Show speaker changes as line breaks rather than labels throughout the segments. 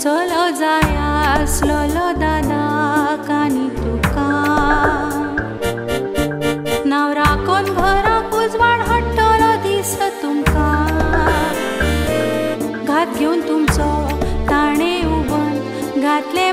चलो जाय आसलो दादा कानी तुका. नाव राखोन घराक उजवाड हाडटलो दीस तुमकां. घात घेवन तुमचो ताणे उबन घातले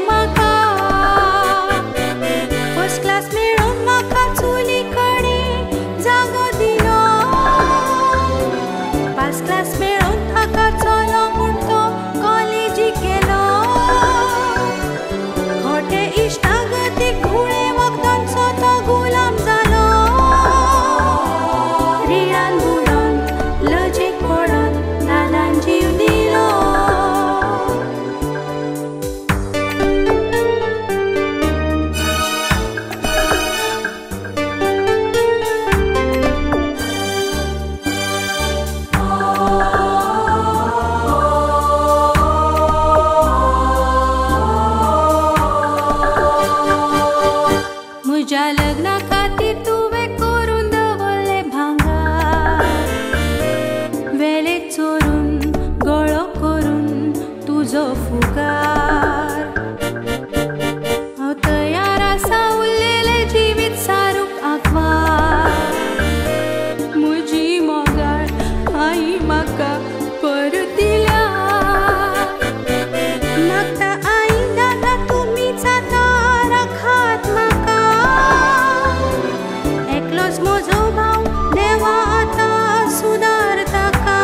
तुझ्या लग्ना खातीर तुवें करून दवरले भांगा वेले चोरून गळो करून तुजो फुगार. हांव तयार आसा उरलेले जिवीत सारूक आखवा म्हजी मोगाळ आई म्हाका सुधारता का? आतां सुदार ताका